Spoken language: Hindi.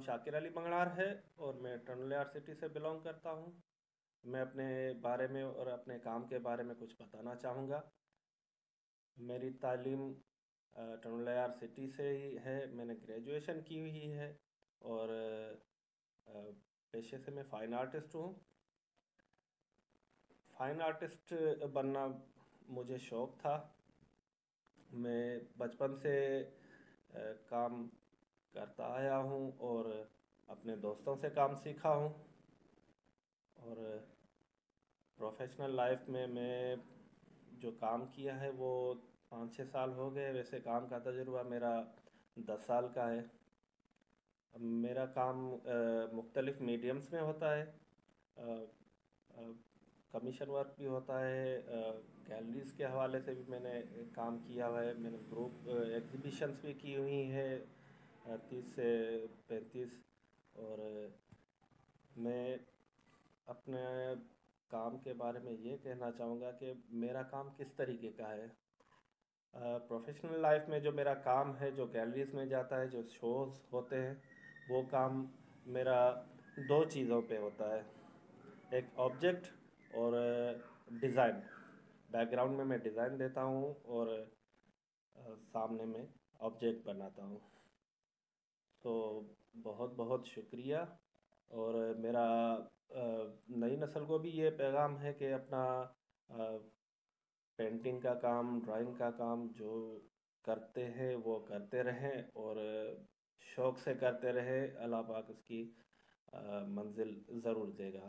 शाकिर अली बंगड़ार है और मैं टनलियार सिटी से बिलोंग करता हूँ। मैं अपने बारे में और अपने काम के बारे में कुछ बताना चाहूँगा। मेरी तालीम टनलियार सिटी से ही है, मैंने ग्रेजुएशन की हुई है और पेशे से मैं फ़ाइन आर्टिस्ट हूँ। फ़ाइन आर्टिस्ट बनना मुझे शौक़ था। मैं बचपन से काम करता आया हूँ और अपने दोस्तों से काम सीखा हूँ। और प्रोफेशनल लाइफ में मैं जो काम किया है वो पाँच छः साल हो गए। वैसे काम का तजुर्बा मेरा दस साल का है। मेरा काम मुख्तलिफ़ मीडियम्स में होता है। कमीशन वर्क भी होता है। गैलरीज़ के हवाले से भी मैंने काम किया हुआ है। मैंने ग्रुप एग्ज़िबिशंस भी की हुई है। तीस से पैंतीस और मैं अपने काम के बारे में ये कहना चाहूँगा कि मेरा काम किस तरीके का है। प्रोफेशनल लाइफ में जो मेरा काम है, जो गैलरीज में जाता है, जो शोज़ होते हैं, वो काम मेरा दो चीज़ों पे होता है। एक ऑब्जेक्ट और डिज़ाइन बैकग्राउंड में मैं डिज़ाइन देता हूँ और सामने में ऑब्जेक्ट बनाता हूँ। तो बहुत बहुत शुक्रिया। और मेरा नई नस्ल को भी ये पैगाम है कि अपना पेंटिंग का काम, ड्राइंग का काम जो करते हैं, वो करते रहें और शौक़ से करते रहें। अल्लाह पाक उसकी मंजिल ज़रूर देगा।